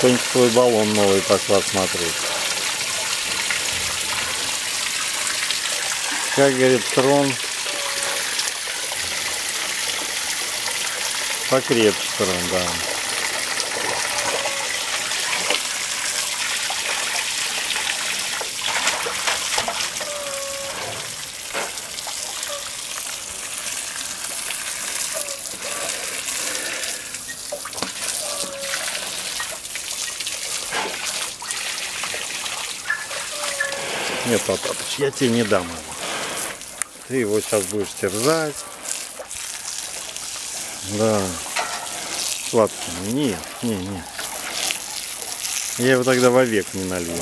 Тонька свой баллон новый пошла смотреть. Как говорит трон, покрепче трон, да. Нет, Потапыч, я тебе не дам его. Ты его сейчас будешь терзать. Да. Сладкий. Нет, не, не. Я его тогда вовек не налью.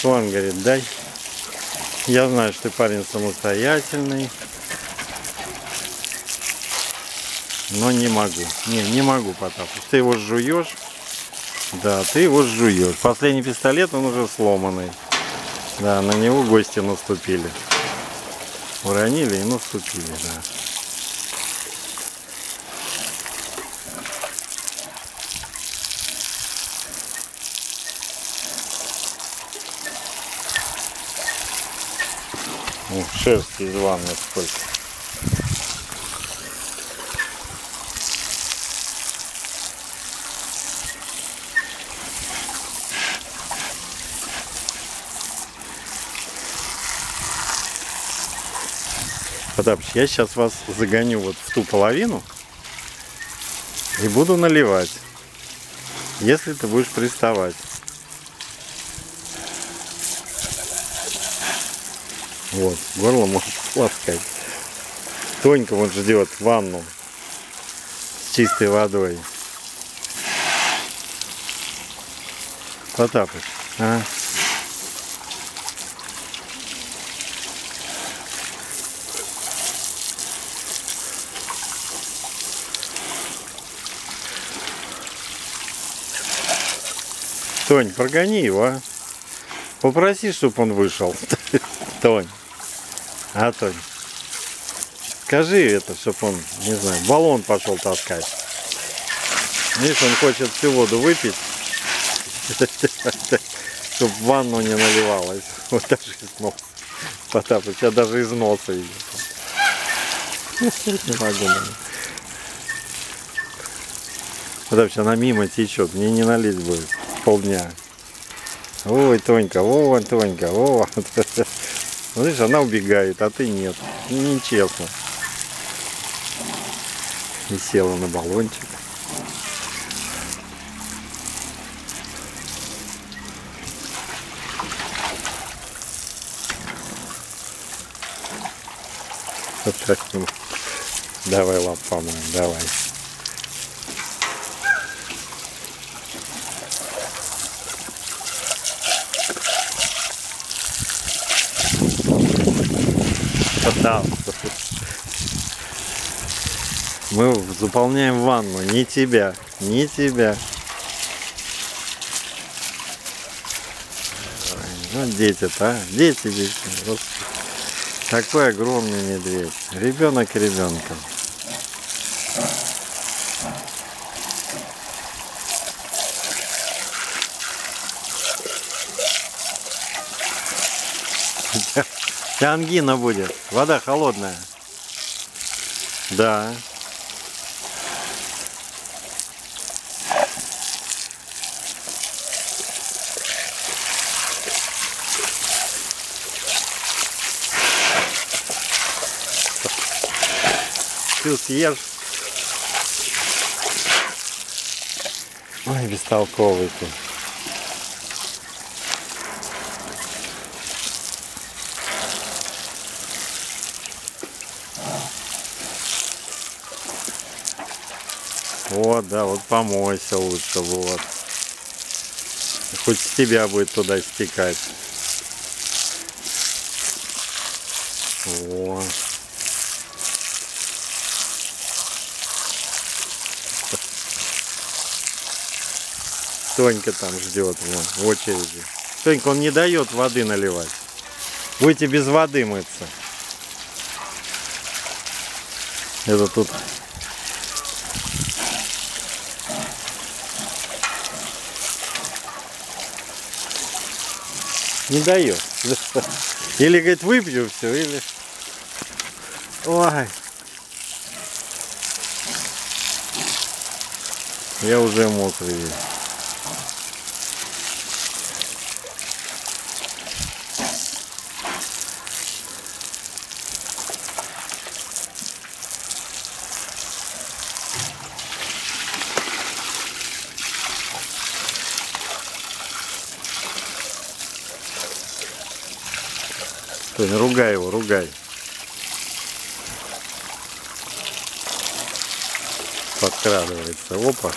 Шланг говорит, дай. Я знаю, что ты парень самостоятельный. Но не могу. Не, не могу, Потапыч. Ты его жуешь. Да, ты его жуешь. Последний пистолет, он уже сломанный. Да, на него гости наступили. Уронили и наступили, да. Ух, шерсти из ванны сколько. Потапыч, я сейчас вас загоню вот в ту половину и буду наливать, если ты будешь приставать. Вот, горло может ласкать. Тонька вот ждет ванну с чистой водой. Потапыч, а? Тонь, прогони его, а. Попроси, чтобы он вышел. Тонь. А, Тонь. Скажи это, чтобы он, не знаю, баллон пошел таскать. Видишь, он хочет всю воду выпить, чтобы ванну не наливалась. Вот даже из носа. Потап, у тебя даже из носа идет. Не могу. Потап, она мимо течет, мне не налить будет полдня. Ой, Тонька, о, Тонька, о. Знаешь, она убегает, а ты нет. Нечестно. И села на баллончик. Давай лап помоем, давай. Пытался. Мы заполняем ванну, не тебя, не тебя. Ну, дети-то, а? Дети, дети. Вот такой огромный медведь. Ребенок ребенком. Тебя ангина будет. Вода холодная. Да. Ты съешь. Ой, бестолковый ты. Вот, да, вот помойся лучше, вот. Хоть с тебя будет туда стекать. Вот. Тонька там ждет вон, в очереди. Тонька, он не дает воды наливать. Будете без воды мыться. Это тут Не дает. Или, говорит, выпью все, или... Ой. Я уже мокрый весь. Тоня, ругай его, ругай. Подкрадывается. Опа.